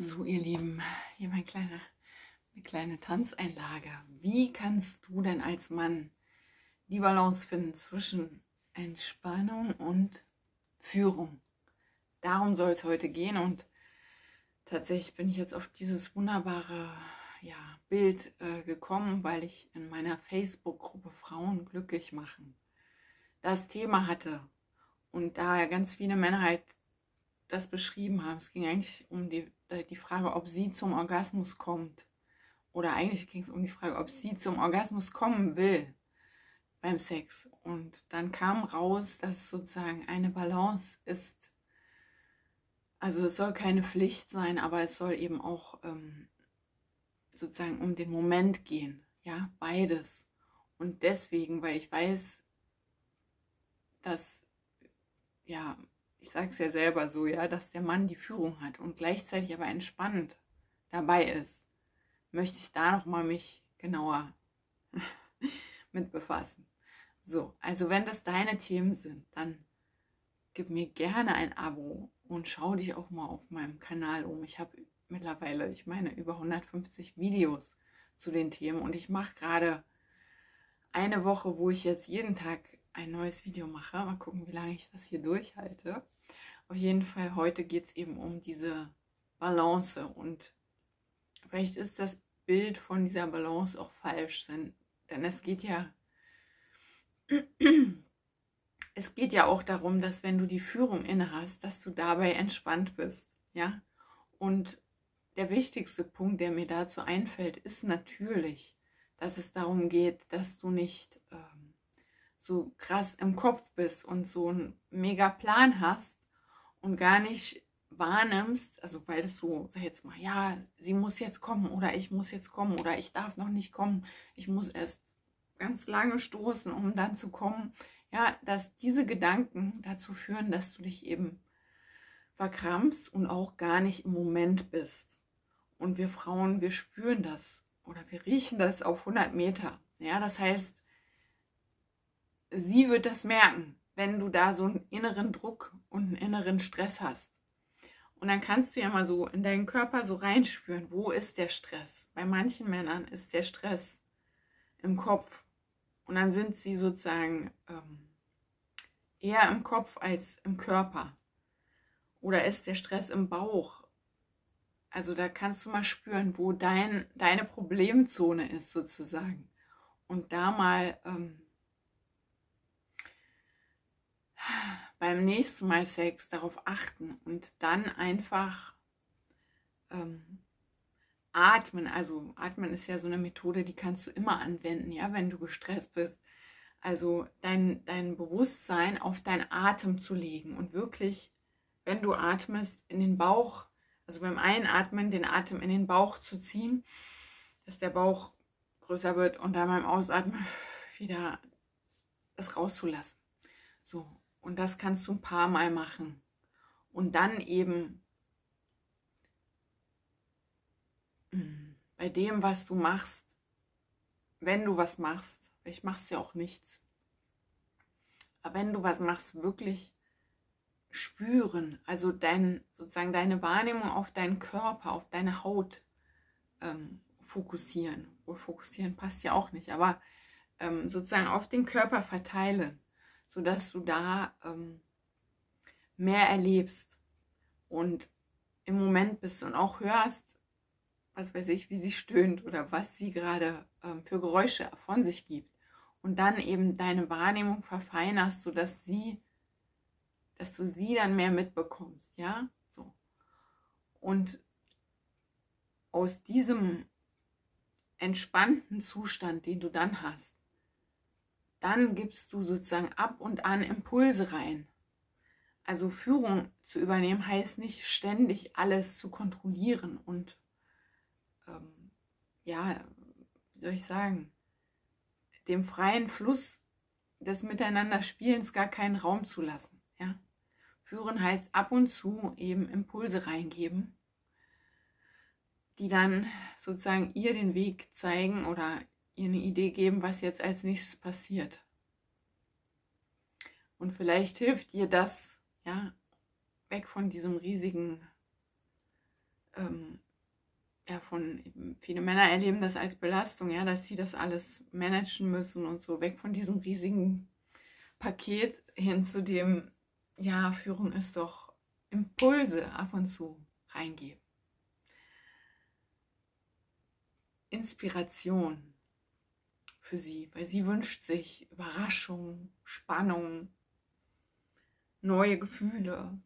So, ihr Lieben, hier mein kleiner, eine kleine Tanzeinlage. Wie kannst du denn als Mann die Balance finden zwischen Entspannung und Führung? Darum soll es heute gehen und tatsächlich bin ich jetzt auf dieses wunderbare ja, Bild äh, gekommen, weil ich in meiner Facebook-Gruppe Frauen glücklich machen das Thema hatte und da ganz viele Männer halt das beschrieben haben. Es ging eigentlich um die, äh, die Frage, ob sie zum Orgasmus kommt. Oder eigentlich ging es um die Frage, ob sie zum Orgasmus kommen will beim Sex. Und dann kam raus, dass sozusagen eine Balance ist. Also es soll keine Pflicht sein, aber es soll eben auch ähm, sozusagen um den Moment gehen. Ja, beides. Und deswegen, weil ich weiß, dass ja, ich sage es ja selber so, ja, dass der Mann die Führung hat und gleichzeitig aber entspannt dabei ist, möchte ich da nochmal mich genauer mit befassen. So, also wenn das deine Themen sind, dann gib mir gerne ein Abo und schau dich auch mal auf meinem Kanal um. Ich habe mittlerweile, ich meine, über 150 Videos zu den Themen und ich mache gerade eine Woche, wo ich jetzt jeden Tag ein neues Video mache. Mal gucken, wie lange ich das hier durchhalte. Auf jeden Fall, heute geht es eben um diese Balance und vielleicht ist das Bild von dieser Balance auch falsch, denn, denn es geht ja es geht ja auch darum, dass wenn du die Führung inne hast, dass du dabei entspannt bist, ja? Und der wichtigste Punkt, der mir dazu einfällt, ist natürlich, dass es darum geht, dass du nicht ähm, so krass im Kopf bist und so einen mega Plan hast und gar nicht wahrnimmst, also weil es so, sag jetzt mal, ja, sie muss jetzt kommen oder ich muss jetzt kommen oder ich darf noch nicht kommen, ich muss erst ganz lange stoßen, um dann zu kommen, ja, dass diese Gedanken dazu führen, dass du dich eben verkrampfst und auch gar nicht im Moment bist. Und wir Frauen, wir spüren das oder wir riechen das auf 100 Meter. Ja, das heißt, sie wird das merken, wenn du da so einen inneren Druck und einen inneren Stress hast. Und dann kannst du ja mal so in deinen Körper so reinspüren, wo ist der Stress? Bei manchen Männern ist der Stress im Kopf. Und dann sind sie sozusagen ähm, eher im Kopf als im Körper. Oder ist der Stress im Bauch? Also da kannst du mal spüren, wo dein, deine Problemzone ist sozusagen. Und da mal ähm, beim nächsten Mal Sex darauf achten und dann einfach ähm, atmen. Also atmen ist ja so eine Methode, die kannst du immer anwenden, ja, wenn du gestresst bist. Also dein, dein Bewusstsein auf deinen Atem zu legen und wirklich, wenn du atmest, in den Bauch, also beim Einatmen den Atem in den Bauch zu ziehen, dass der Bauch größer wird und dann beim Ausatmen wieder es rauszulassen. So, und das kannst du ein paar Mal machen. Und dann eben mm, bei dem, was du machst, wenn du was machst, ich mach's ja auch nichts, aber wenn du was machst, wirklich spüren, also dein, sozusagen deine Wahrnehmung auf deinen Körper, auf deine Haut ähm, fokussieren. Wohl fokussieren passt ja auch nicht, aber ähm, sozusagen auf den Körper verteilen sodass du da ähm, mehr erlebst und im Moment bist und auch hörst, was weiß ich, wie sie stöhnt oder was sie gerade ähm, für Geräusche von sich gibt. Und dann eben deine Wahrnehmung verfeinerst, sodass sie, dass du sie dann mehr mitbekommst, ja? So. Und aus diesem entspannten Zustand, den du dann hast, dann gibst du sozusagen ab und an Impulse rein. Also Führung zu übernehmen heißt nicht ständig alles zu kontrollieren und ähm, ja, wie soll ich sagen, dem freien Fluss des Miteinanderspielens gar keinen Raum zu lassen. Ja? Führen heißt ab und zu eben Impulse reingeben, die dann sozusagen ihr den Weg zeigen oder ihr eine Idee geben, was jetzt als nächstes passiert. Und vielleicht hilft dir das, ja, weg von diesem riesigen ähm, ja, von viele Männer erleben das als Belastung, ja, dass sie das alles managen müssen und so weg von diesem riesigen Paket hin zu dem, ja, Führung ist doch Impulse ab und zu reingeben. Inspiration für sie, weil sie wünscht sich Überraschung, Spannung, neue Gefühle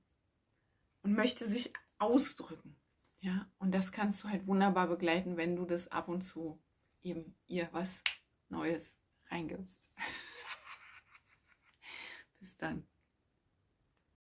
und möchte sich ausdrücken. Ja, und das kannst du halt wunderbar begleiten, wenn du das ab und zu eben ihr was Neues reingibst. Bis dann.